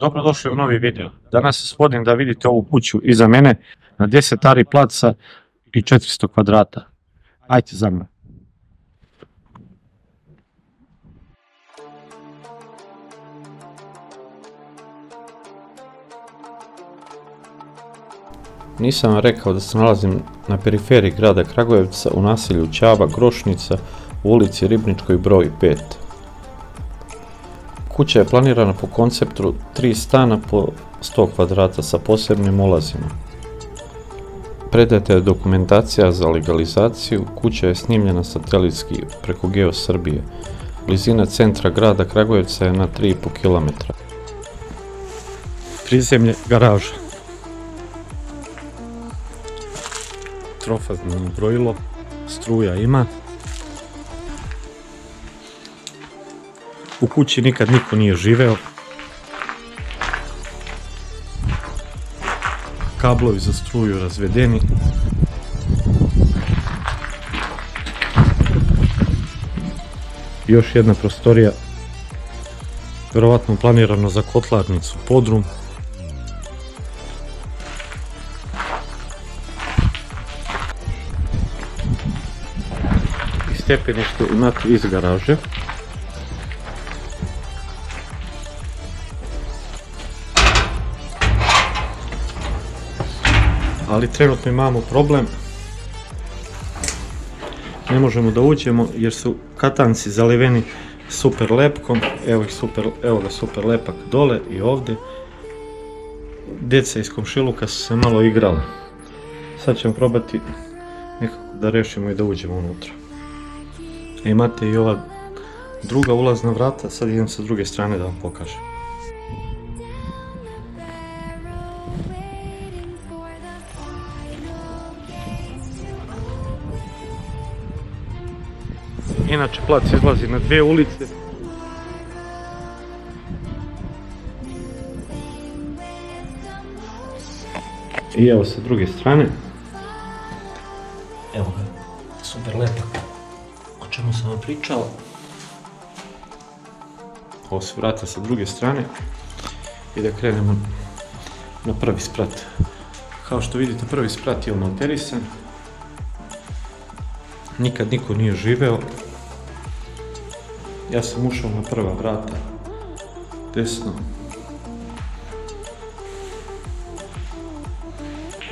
Dobrodošli u novi video. Danas se svodim da vidite ovu kuću iza mene na 10 ari placa i 400 kvadrata. Ajde za mene. Nisam vam rekao da se nalazim na periferiji grada Kragujevca u naselju Ćaba Grošnica u ulici Ribničkoj broj 5. Kuća je planirana po konceptu tri stana po 100 kvadrata sa posebnim ulazima. Predata je dokumentacija za legalizaciju, kuća je snimljena satelitski preko Geo Srbije. Blizina centra grada Kragujevca je na 3,5 km. Prizemlje garaža. Trofazno brojilo, struja ima. U kući nikad niko nije živeo. Kablovi za struju razvedeni. Još jedna prostorija. Vjerovatno planirano za kotlarnicu, podrum. Stepenište imate iz garaže. Ali trenutno imamo problem. Ne možemo da uđemo jer su katanci zaliveni super lepkom, evo, ih super, evo ga super lepak dole i ovdje. Djeca iz komšiluka su se malo igrala. Sad ćemo probati nekako da rešimo i da uđemo unutra. E, imate i ova druga ulazna vrata, sad idem sa druge strane da vam pokažem. Inače plac izlazi na dvije ulice. I evo sa druge strane. Evo ga, super lepak. O čemu sam vam pričao. Ovo su vrata sa druge strane. I da krenemo na prvi sprat. Kao što vidite prvi sprat je omalterisan. Nikad niko nije živeo. Ja sam ušao na prva vrata, desno.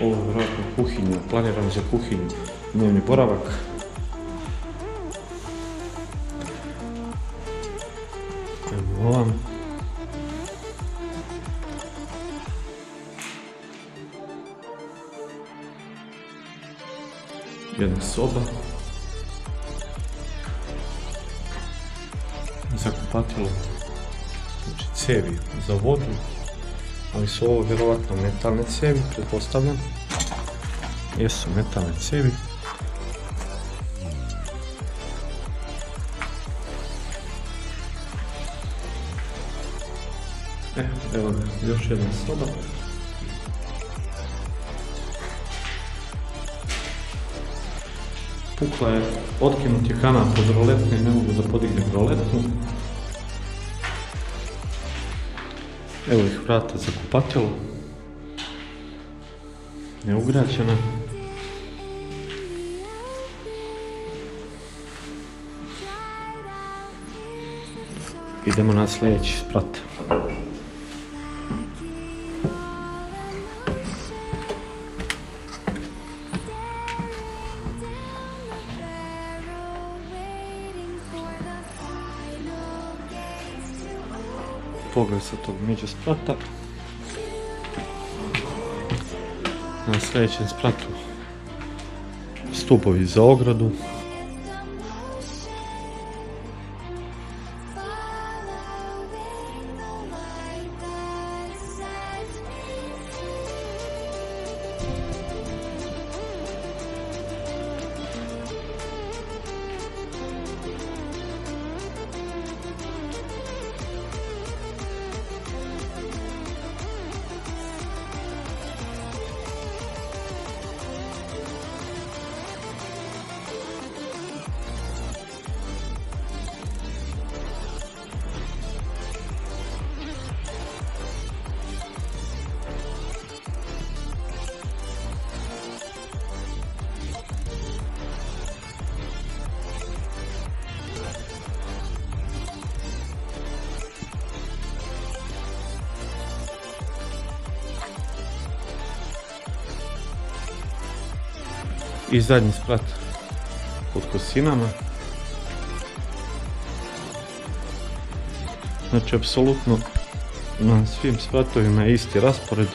Ovo je vjerojatno kuhinja, planirano za kuhinju, dnevni boravak. Evo ovam. Jedna soba. Za kupatilo, znači cevi za vodu, ali su ovo vjerovatno metalne cevi, pretpostavljam. Jesu metalne cevi. E, evo još jedna soba. Pukla je, otkinut je kanap od roletne, ne mogu da podignem roletnu. Evo ih vrata za kupatilo. Neugrađena. Idemo na sljedeći sprat. Pogled sa tog među sprata. Na sljedećem spratu stupovi za ogradu. I zadnji sprat pod kosinama. Znači, apsolutno na svim spratovima je isti raspored.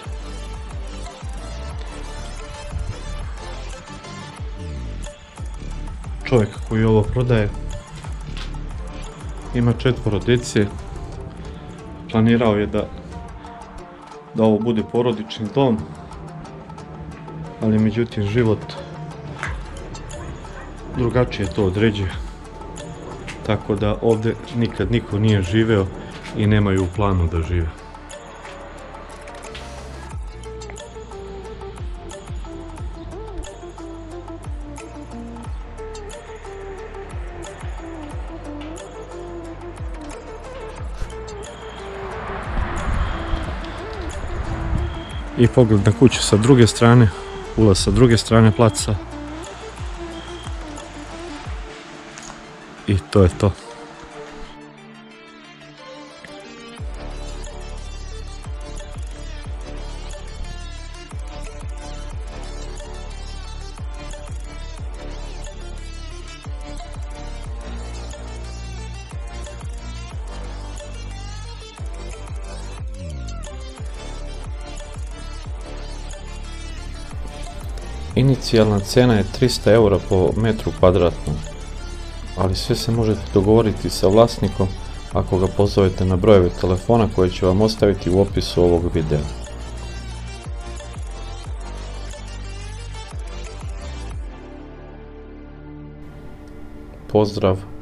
Čovjek koji ovo prodaje ima četvoro djece. Planirao je da, da ovo bude porodični dom, ali međutim život drugačije to određuje. Tako da ovdje nikad niko nije živeo i nemaju u planu da žive. I pogled na kuću sa druge strane, ulaz sa druge strane placa. I to je to. Inicijalna cijena je 300 eura po metru kvadratnom, ali sve se možete dogovoriti sa vlasnikom ako ga pozovete na brojeve telefona koje ću vam ostaviti u opisu ovog videa. Pozdrav!